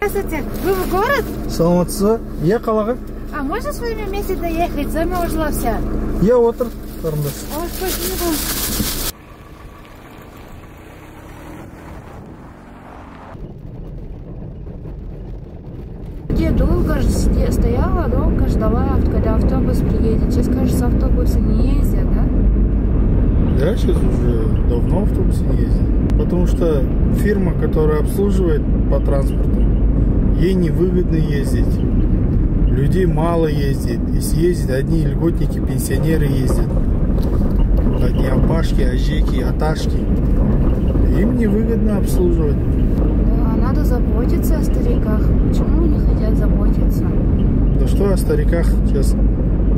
Здравствуйте. Вы в город? саламатсыз иә қалаға А можно с вами вместе доехать? Замерзла вся. иә отыр қарындас Ой, спасибо. Я долго стояла, долго ждала, когда автобус приедет. Сейчас, кажется, автобусы не ездят, да? Да, сейчас уже давно автобусы не ездят. Потому что фирма, которая обслуживает по транспорту, ей невыгодно ездить. Людей мало ездит. Если ездят, одни льготники, пенсионеры ездят. Одни апашки, ажеки, аташки. Им невыгодно обслуживать. Да, надо заботиться о стариках. Почему не хотят заботиться? Да что о стариках сейчас?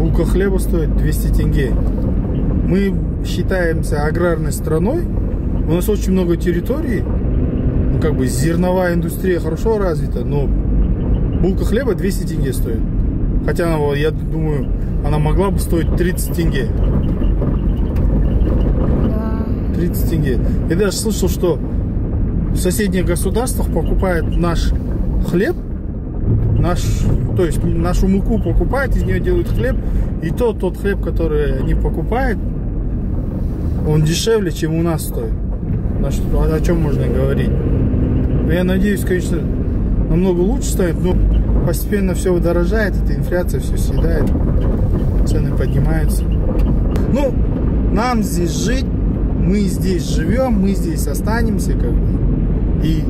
Булка хлеба стоит 200 тенге. Мы считаемся аграрной страной. У нас очень много территорий. Ну, как бы зерновая индустрия хорошо развита, но булка хлеба 200 тенге стоит. Хотя, она, я думаю, она могла бы стоить 30 тенге. Да. 30 тенге. Я даже слышал, что в соседних государствах покупают наш хлеб, наш, то есть нашу муку покупают, из нее делают хлеб, и тот, тот хлеб, который они покупают, он дешевле, чем у нас стоит. На что- о чем можно говорить? Ну, Я надеюсь, конечно, намного лучше станет, но постепенно все дорожает, эта инфляция все съедает, цены поднимаются. Ну, нам здесь жить, мы здесь живем, мы здесь останемся, как бы. И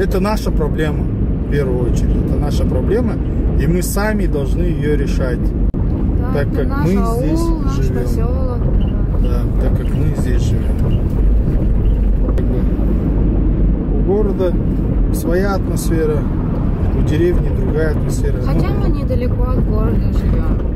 это наша проблема, в первую очередь. Это наша проблема, и мы сами должны ее решать. Да, Так как мы аул, здесь живем. поселок. Да, так как мы здесь живем. Как бы у города своя атмосфера, у деревни другая атмосфера. Хотя мы недалеко от города живем.